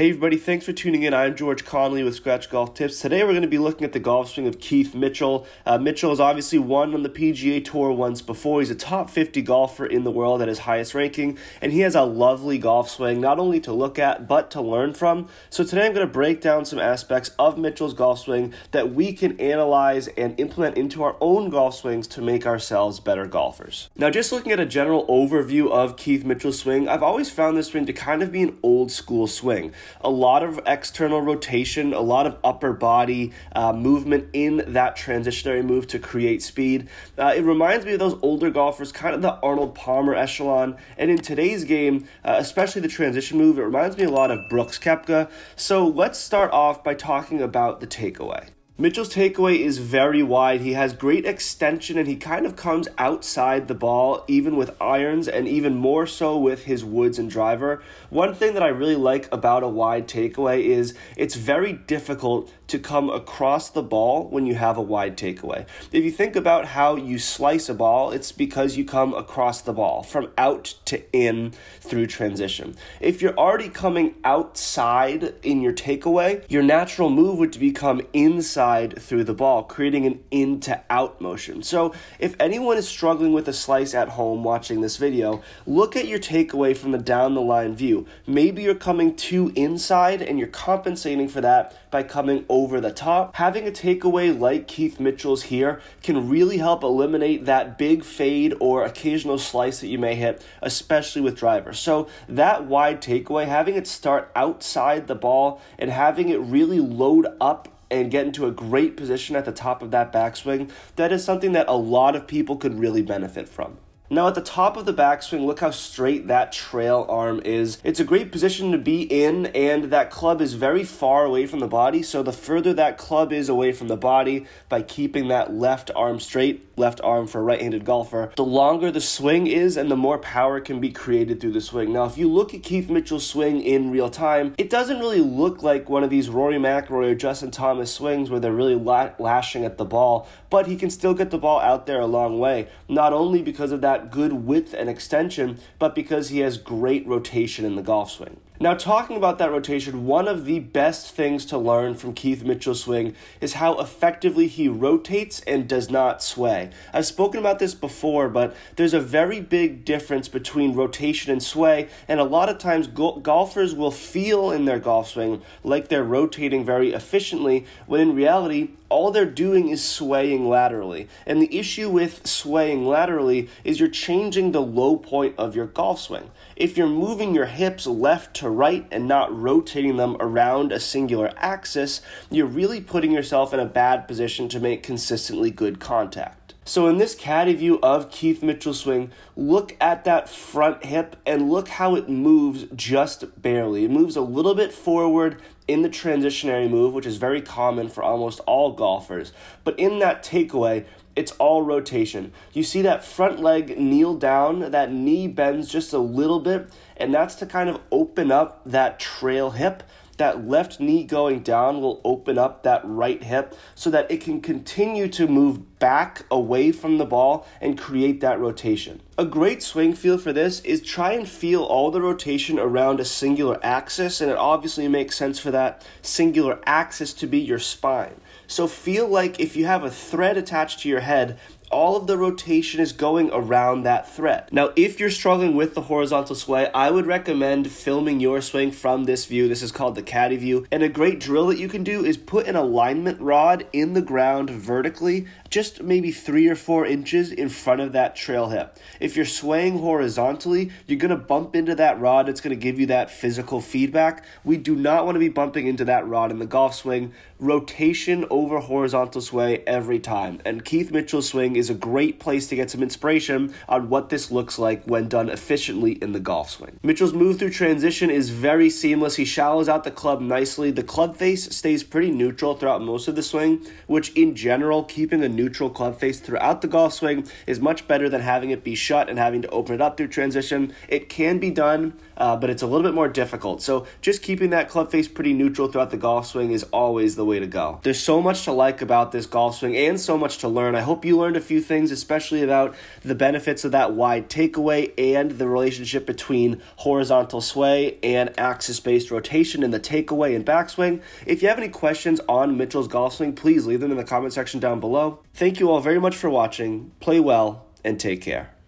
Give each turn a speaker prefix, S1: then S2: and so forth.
S1: Hey everybody, thanks for tuning in. I'm George Connelly with Scratch Golf Tips. Today we're going to be looking at the golf swing of Keith Mitchell. Uh, Mitchell has obviously won on the PGA Tour once before. He's a top 50 golfer in the world at his highest ranking, and he has a lovely golf swing, not only to look at, but to learn from. So today I'm going to break down some aspects of Mitchell's golf swing that we can analyze and implement into our own golf swings to make ourselves better golfers. Now, just looking at a general overview of Keith Mitchell's swing, I've always found this swing to kind of be an old school swing a lot of external rotation, a lot of upper body uh, movement in that transitionary move to create speed. Uh, it reminds me of those older golfers, kind of the Arnold Palmer echelon. And in today's game, uh, especially the transition move, it reminds me a lot of Brooks Koepka. So let's start off by talking about the takeaway. Mitchell's takeaway is very wide. He has great extension and he kind of comes outside the ball, even with irons, and even more so with his woods and driver. One thing that I really like about a wide takeaway is it's very difficult to come across the ball when you have a wide takeaway. If you think about how you slice a ball, it's because you come across the ball from out to in through transition. If you're already coming outside in your takeaway, your natural move would to become inside through the ball, creating an in to out motion. So if anyone is struggling with a slice at home watching this video, look at your takeaway from the down the line view. Maybe you're coming too inside and you're compensating for that by coming over the top. Having a takeaway like Keith Mitchell's here can really help eliminate that big fade or occasional slice that you may hit, especially with drivers. So that wide takeaway, having it start outside the ball and having it really load up and get into a great position at the top of that backswing, that is something that a lot of people could really benefit from. Now at the top of the backswing, look how straight that trail arm is. It's a great position to be in, and that club is very far away from the body, so the further that club is away from the body, by keeping that left arm straight, left arm for a right-handed golfer, the longer the swing is and the more power can be created through the swing. Now if you look at Keith Mitchell's swing in real time, it doesn't really look like one of these Rory McIlroy or Justin Thomas swings where they're really la- lashing at the ball, but he can still get the ball out there a long way, not only because of that good width and extension, but because he has great rotation in the golf swing. Now, talking about that rotation, one of the best things to learn from Keith Mitchell's swing is how effectively he rotates and does not sway. I've spoken about this before, but there's a very big difference between rotation and sway, and a lot of times go- golfers will feel in their golf swing like they're rotating very efficiently, when in reality, all they're doing is swaying laterally. And the issue with swaying laterally is you're changing the low point of your golf swing. If you're moving your hips left to right and not rotating them around a singular axis, you're really putting yourself in a bad position to make consistently good contact. So in this caddy view of Keith Mitchell's swing, look at that front hip and look how it moves just barely. It moves a little bit forward in the transitionary move, which is very common for almost all golfers. But in that takeaway, it's all rotation. You see that front leg kneel down, that knee bends just a little bit, and that's to kind of open up that trail hip that left knee going down will open up that right hip so that it can continue to move back away from the ball and create that rotation. A great swing feel for this is try and feel all the rotation around a singular axis, and it obviously makes sense for that singular axis to be your spine. So feel like if you have a thread attached to your head, all of the rotation is going around that thread. Now, if you're struggling with the horizontal sway, I would recommend filming your swing from this view. This is called the caddy view. And a great drill that you can do is put an alignment rod in the ground vertically, just maybe three or four inches in front of that trail hip. If you're swaying horizontally, you're gonna bump into that rod. It's gonna give you that physical feedback. We do not wanna be bumping into that rod in the golf swing. Rotation over horizontal sway every time. And Keith Mitchell's swing is a great place to get some inspiration on what this looks like when done efficiently in the golf swing. Mitchell's move through transition is very seamless. He shallows out the club nicely. The club face stays pretty neutral throughout most of the swing, which in general, keeping a neutral club face throughout the golf swing is much better than having it be shut and having to open it up through transition. It can be done uh, but it's a little bit more difficult. So just keeping that club face pretty neutral throughout the golf swing is always the way to go. There's so much to like about this golf swing and so much to learn. I hope you learned a few things, especially about the benefits of that wide takeaway and the relationship between horizontal sway and axis based rotation in the takeaway and backswing. If you have any questions on Mitchell's golf swing, please leave them in the comment section down below. Thank you all very much for watching. Play well and take care.